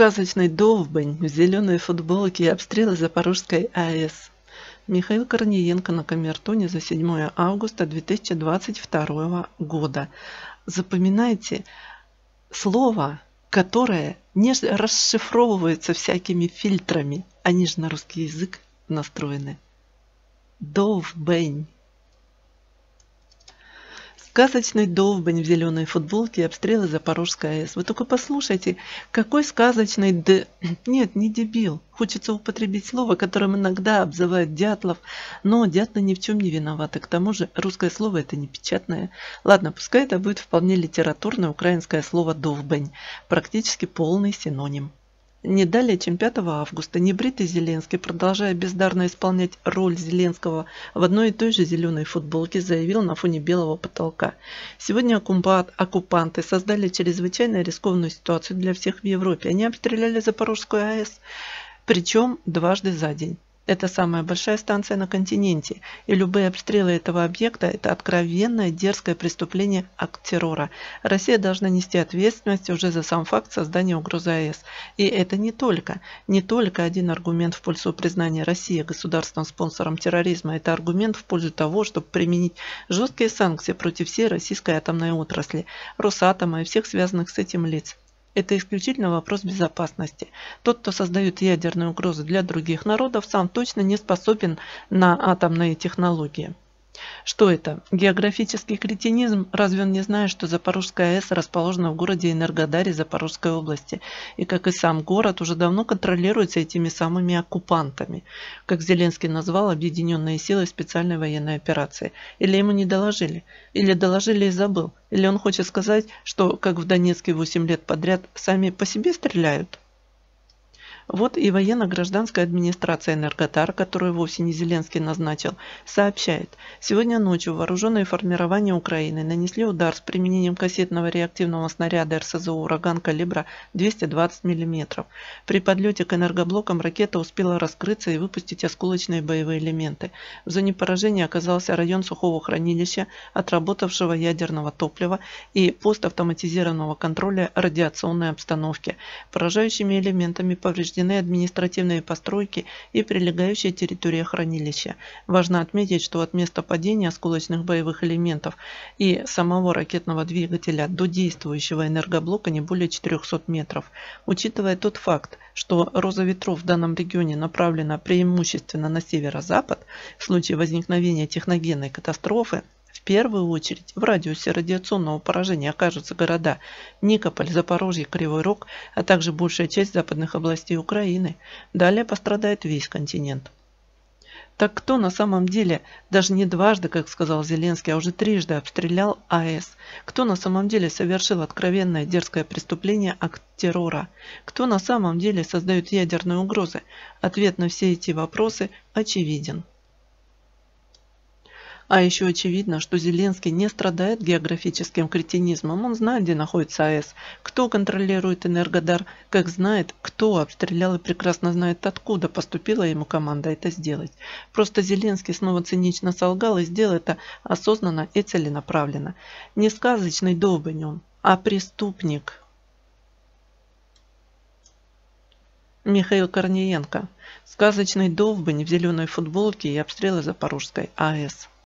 Сказочный довбань в зеленой футболке и обстрелы Запорожской АЭС. Михаил Корниенко на Камертоне за 7 августа 2022 года. Запоминайте слово, которое не расшифровывается всякими фильтрами. Они же на русский язык настроены. Довбень. Сказочный долбань в зеленой футболке и обстрелы Запорожской АЭС. Вы только послушайте, какой сказочный д... Нет, не дебил. Хочется употребить слово, которым иногда обзывают дятлов, но дятлы ни в чем не виноваты. К тому же русское слово это не печатное. Ладно, пускай это будет вполне литературное украинское слово «довбань», практически полный синоним. Не далее, чем 5 августа, небритый Зеленский, продолжая бездарно исполнять роль Зеленского в одной и той же зеленой футболке, заявил на фоне белого потолка. Сегодня оккупанты создали чрезвычайно рискованную ситуацию для всех в Европе. Они обстреляли Запорожскую АЭС, причем дважды за день. Это самая большая станция на континенте, и любые обстрелы этого объекта – это откровенное дерзкое преступление акт террора. Россия должна нести ответственность уже за сам факт создания угрозы АЭС. И это не только, не только один аргумент в пользу признания России государственным спонсором терроризма, это аргумент в пользу того, чтобы применить жесткие санкции против всей российской атомной отрасли, Росатома и всех связанных с этим лиц. Это исключительно вопрос безопасности. Тот, кто создает ядерные угрозы для других народов, сам точно не способен на атомные технологии. Что это? Географический кретинизм? Разве он не знает, что Запорожская АЭС расположена в городе Энергодаре Запорожской области? И как и сам город уже давно контролируется этими самыми оккупантами, как Зеленский назвал объединенные силы специальной военной операции. Или ему не доложили? Или доложили и забыл? Или он хочет сказать, что, как в Донецке 8 лет подряд, сами по себе стреляют? Вот и военно-гражданская администрация Энерготар, которую вовсе не Зеленский назначил, сообщает, сегодня ночью вооруженные формирования Украины нанесли удар с применением кассетного реактивного снаряда РСЗО «Ураган» калибра 220 мм. При подлете к энергоблокам ракета успела раскрыться и выпустить осколочные боевые элементы. В зоне поражения оказался район сухого хранилища, отработавшего ядерного топлива и пост автоматизированного контроля радиационной обстановки. Поражающими элементами повреждены повреждены административные постройки и прилегающая территория хранилища. Важно отметить, что от места падения осколочных боевых элементов и самого ракетного двигателя до действующего энергоблока не более 400 метров. Учитывая тот факт, что роза ветров в данном регионе направлена преимущественно на северо-запад, в случае возникновения техногенной катастрофы, в первую очередь в радиусе радиационного поражения окажутся города Никополь, Запорожье, Кривой Рог, а также большая часть западных областей Украины. Далее пострадает весь континент. Так кто на самом деле, даже не дважды, как сказал Зеленский, а уже трижды обстрелял АЭС? Кто на самом деле совершил откровенное дерзкое преступление акт террора? Кто на самом деле создает ядерные угрозы? Ответ на все эти вопросы очевиден. А еще очевидно, что Зеленский не страдает географическим кретинизмом. Он знает, где находится АЭС, кто контролирует Энергодар, как знает, кто обстрелял и прекрасно знает, откуда поступила ему команда это сделать. Просто Зеленский снова цинично солгал и сделал это осознанно и целенаправленно. Не сказочный долбань он, а преступник. Михаил Корниенко. Сказочный довбань в зеленой футболке и обстрелы Запорожской АЭС.